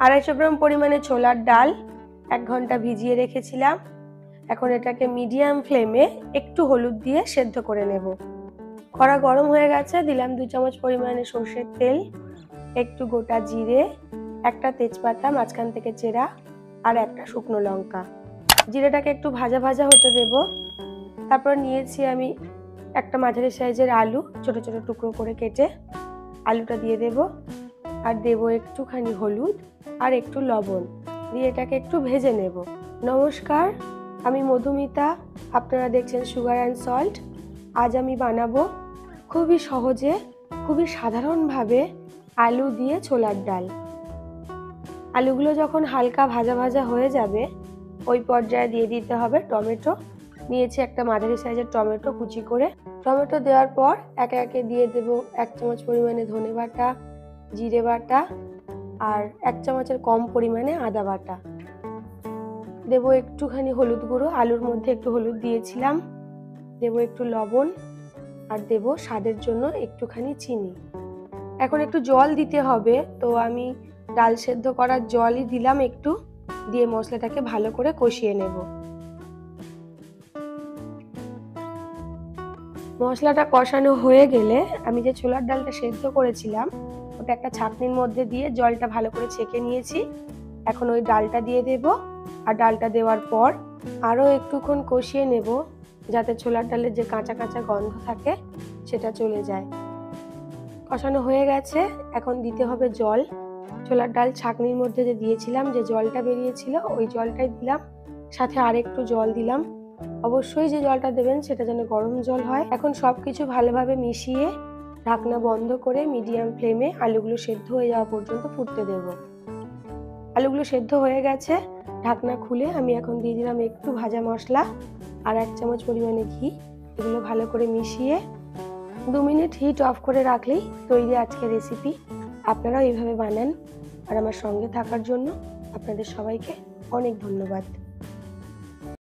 আড়াইশো গ্রাম পরিমাণে ছোলার ডাল এক ঘণ্টা ভিজিয়ে রেখেছিলাম। এখন এটাকে মিডিয়াম ফ্লেমে একটু হলুদ দিয়ে সেদ্ধ করে নেব। কড়া গরম হয়ে গেছে, দিলাম দু চামচ পরিমাণে সর্ষের তেল, একটু গোটা জিরে, একটা তেজপাতা, মাঝখান থেকে চেরা আর একটা শুকনো লঙ্কা। জিরেটাকে একটু ভাজা ভাজা হতে দেব। তারপর নিয়েছি আমি একটা মাঝারি সাইজের আলু, ছোট ছোট টুকরো করে কেটে আলুটা দিয়ে দেব। আর দেব একটুখানি হলুদ আর একটু লবণ। দিয়ে এটাকে একটু ভেজে নেব। নমস্কার, আমি মধুমিতা। আপনারা দেখছেন সুগার অ্যান্ড সল্ট। আজ আমি বানাবো খুবই সহজে, খুবই সাধারণভাবে আলু দিয়ে ছোলার ডাল। আলুগুলো যখন হালকা ভাজা ভাজা হয়ে যাবে, ওই পর্যায়ে দিয়ে দিতে হবে টমেটো। নিয়েছি একটা মাঝারি সাইজের টমেটো কুচি করে। টমেটো দেওয়ার পর একে একে দিয়ে দেব এক চামচ পরিমাণে ধনে বাটা জিরে বাটা আর এক চামচের কম পরিমাণে আদা বাটা। দেব একটুখানি হলুদ গুঁড়ো, আলুর মধ্যে একটু হলুদ দিয়েছিলাম। দেব একটু লবণ আর দেব স্বাদের জন্য একটুখানি চিনি। এখন একটু জল দিতে হবে, তো আমি ডাল সেদ্ধ করার জলই দিলাম একটু, দিয়ে মশলাটাকে ভালো করে কষিয়ে নেব। মশলাটা কষানো হয়ে গেলে আমি যে ছোলার ডালটা সেদ্ধ করেছিলাম, ওটা একটা ছাঁকনির মধ্যে দিয়ে জলটা ভালো করে ছেঁকে নিয়েছি। এখন ওই ডালটা দিয়ে দেব আর ডালটা দেওয়ার পর আরও একটুক্ষণ কষিয়ে নেব যাতে ছোলার ডালের যে কাঁচা কাঁচা গন্ধ থাকে সেটা চলে যায়। কষানো হয়ে গেছে, এখন দিতে হবে জল। ছোলার ডাল ছাঁকনির মধ্যে যে দিয়েছিলাম যে জলটা বেরিয়েছিল, ওই জলটাই দিলাম। সাথে আর একটু জল দিলাম। অবশ্যই যে জলটা দেবেন সেটা যেন গরম জল হয়। এখন সব কিছু ভালোভাবে মিশিয়ে ঢাকনা বন্ধ করে মিডিয়াম ফ্লেমে আলুগুলো সেদ্ধ হয়ে যাওয়া পর্যন্ত ফুটতে দেব। আলুগুলো সেদ্ধ হয়ে গেছে, ঢাকনা খুলে আমি এখন দিয়ে দিলাম একটু ভাজা মশলা আর এক চামচ পরিমাণে ঘি। এগুলো ভালো করে মিশিয়ে দু মিনিট হিট অফ করে রাখলেই তৈরি আজকে রেসিপি আপনারাও এইভাবে বানান। আর আমার সঙ্গে থাকার জন্য আপনাদের সবাইকে অনেক ধন্যবাদ।